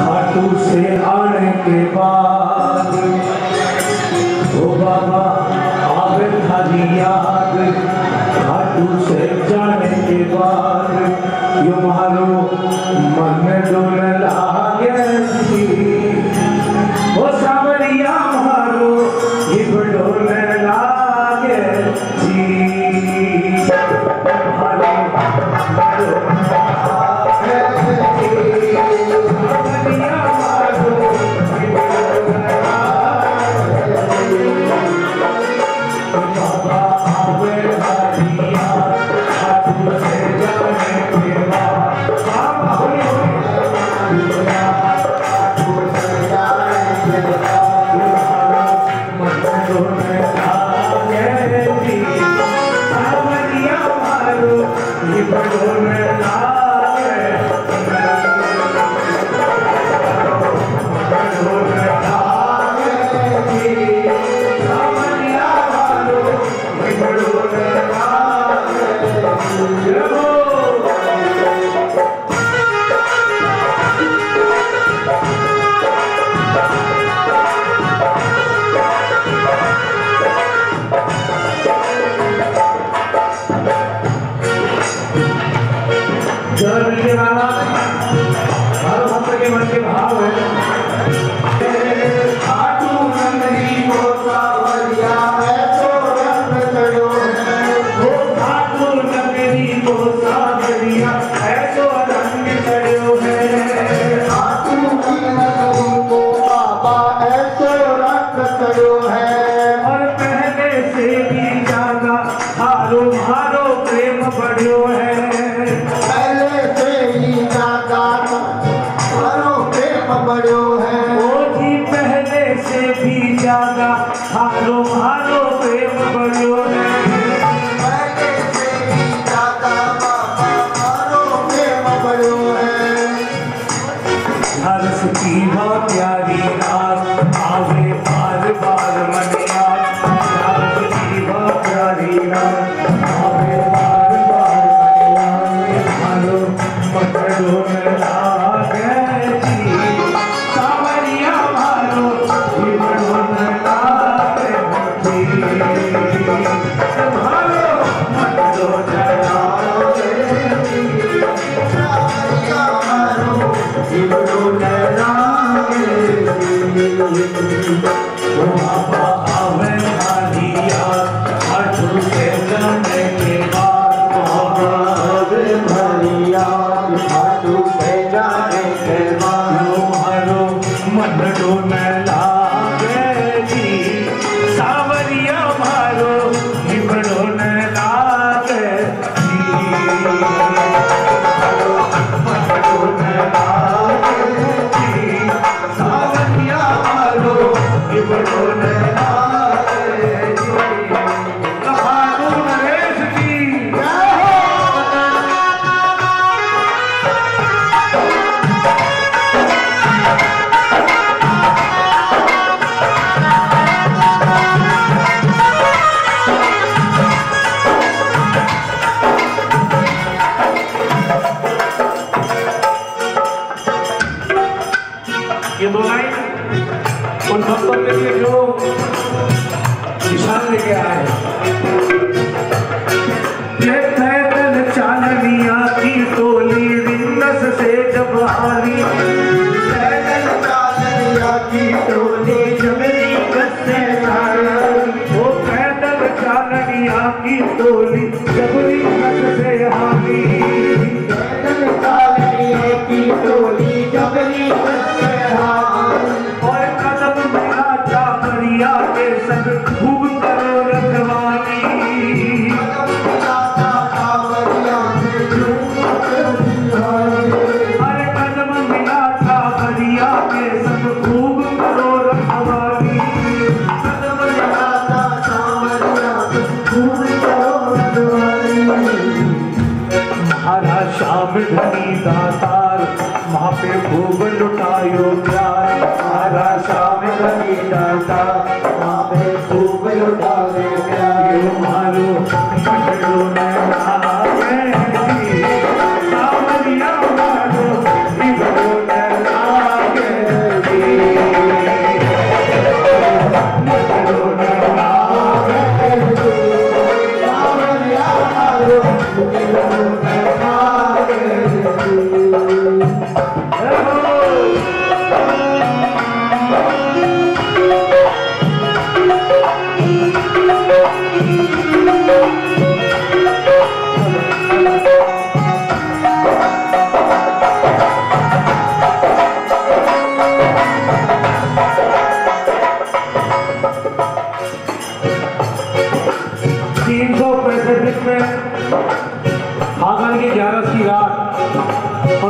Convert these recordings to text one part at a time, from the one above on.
खाटू से आने के बाद ओ बाबा आवे खाली याद। खाटू से जाने के बाद यो मारो मन में Viva उन भक्तों के लिए जो निशान लेके आए। की टोली रिंदस से जब हाली चांदनिया की टोली जमरी से वो पैदल चांदनिया की जबरी से हाली लुटायो प्यार मारा शाम लगी डाटा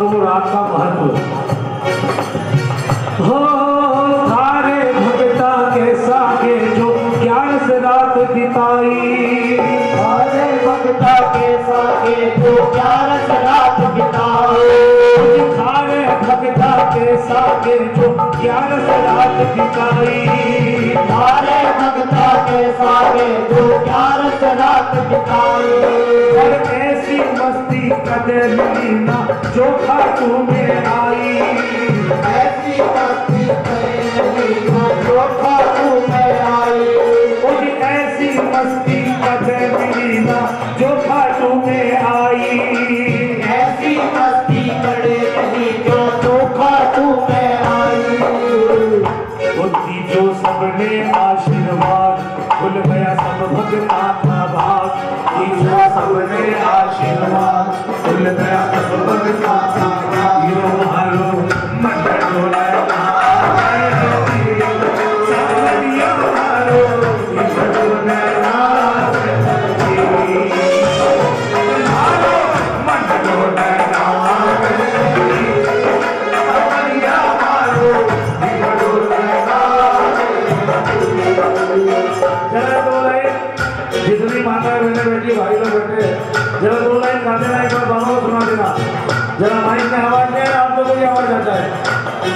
करो राग का महत्व। हो थारे भगता के साके जो ज्ञान से रात बिताई। थारे भगता के साके जो ज्ञान से रात बिताई। थारे भगता के साके जो ज्ञान से रात बिताई। दे मदीना जो खातू में आई। ऐसी मस्ती करे मदीना जो खातू आई। कुछ ऐसी मस्ती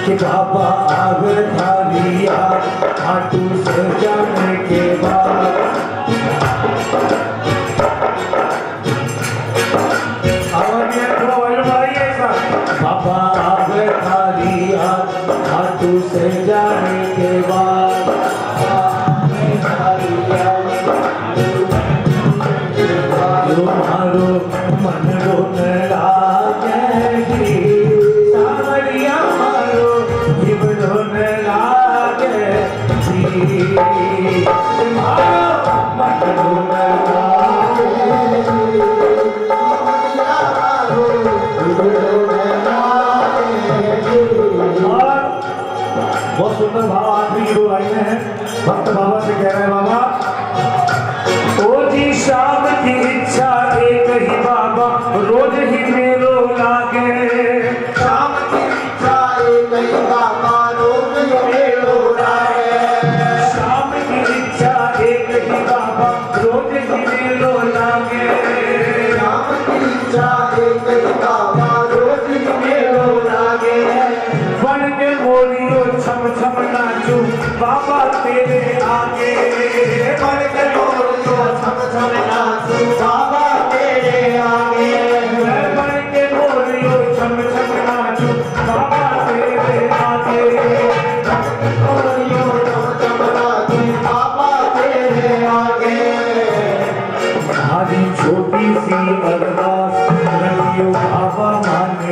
किताबा आग थालिया हाटू से जाने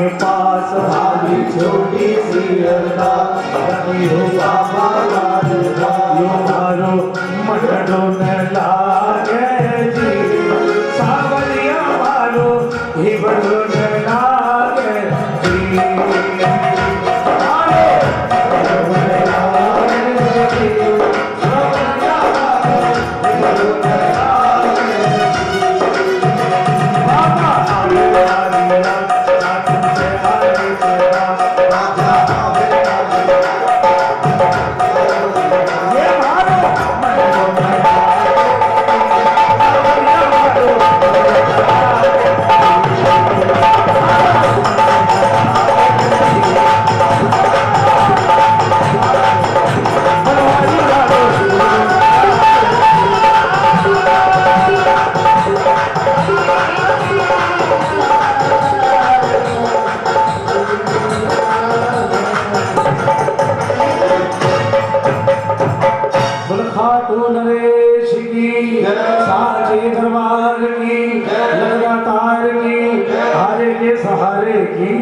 अपने पास वाली छोटी सी लड़का अपनी हो बाबा नरेश की साचे दरबार की लगातार की हारे के सहारे की।